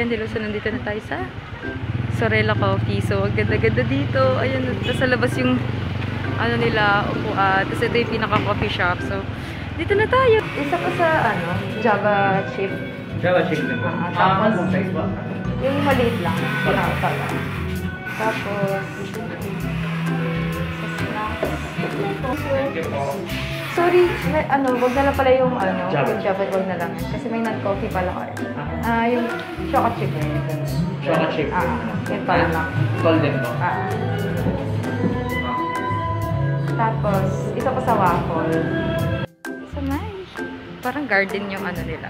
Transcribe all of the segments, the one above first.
Ayan, hello. So, nandito na tayo sa Sorella Coffee. So, ang ganda-ganda dito. Ayan, tapos sa labas yung ano nila, upuan. Tapos ito yung pinaka-coffee shop. So, dito na tayo. Isa pa sa, ano, Java chip. Java chicken din po. Ah, Ah, tapos- ba? Yung maliit lang. Pinaka Tapos, sa snacks. Thank you po. Sorry, may, ano, wag na lang pala yung ano, Java. yung Java, wag na lang. Kasi may non-coffee pala ko. eh. Ah, yung chocolate chip. Choco chip. Ah, yun pala lang. Golden po. Ah. Tapos, isa pa sa waffle. Sa nice. Parang garden yung ano nila.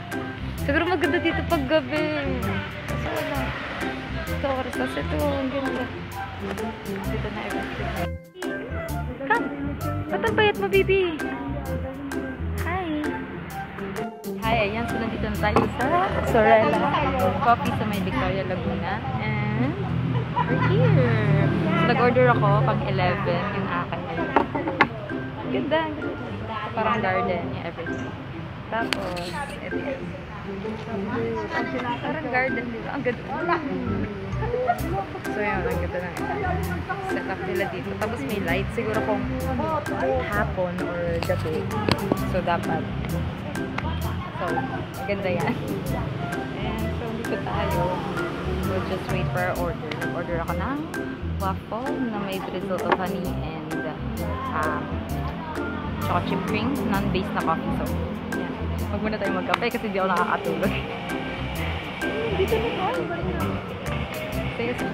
Siguro maganda dito pag gabi. Kasi wala. Ito, oras kasi ito. Ang ganda. Dito na everything. Come. Ba't ang bayat mo, baby? Ayan. So, nandito na tayo sa Sorella Coffee sa may Victoria, Laguna. And we're here. So, nag-order ako pang 11 yung akin. Ganda. ganda. Parang garden yung everything. Tapos, yun. Parang garden dito. Ang ganda. So, yun. Ang ganda ng setup nila dito. Tapos may light. Siguro kung hapon or gabi. So, dapat. So, ang ganda yan. And so, dito tayo. We'll just wait for our order. Order ako ng waffle na may drizzle of honey and um, chocolate chip cream, non-based na coffee. So, yan. Huwag muna tayo magkape kasi di ako nakakatulog. Dito na tayo. Sige, sige.